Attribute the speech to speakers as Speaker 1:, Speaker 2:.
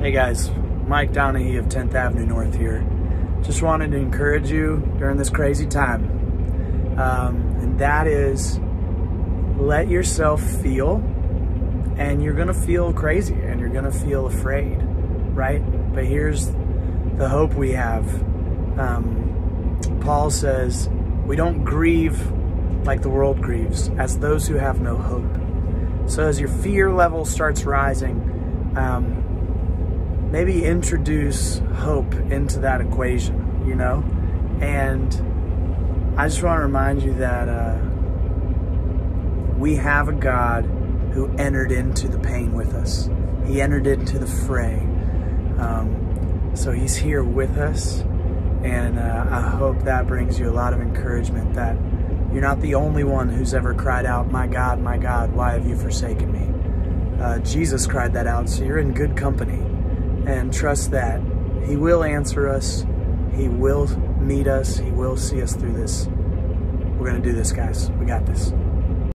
Speaker 1: Hey guys, Mike Donehey of 10th Avenue North here. Just wanted to encourage you during this crazy time. Um, and that is let yourself feel, and you're gonna feel crazy and you're gonna feel afraid, right? But here's the hope we have. Um, Paul says, We don't grieve like the world grieves, as those who have no hope. So as your fear level starts rising, um, maybe introduce hope into that equation, you know? And I just want to remind you that uh, we have a God who entered into the pain with us, He entered into the fray. Um, so He's here with us. And uh, I hope that brings you a lot of encouragement that you're not the only one who's ever cried out, My God, my God, why have you forsaken me? Uh, Jesus cried that out, so you're in good company and trust that He will answer us. He will meet us. He will see us through this. We're going to do this, guys. We got this.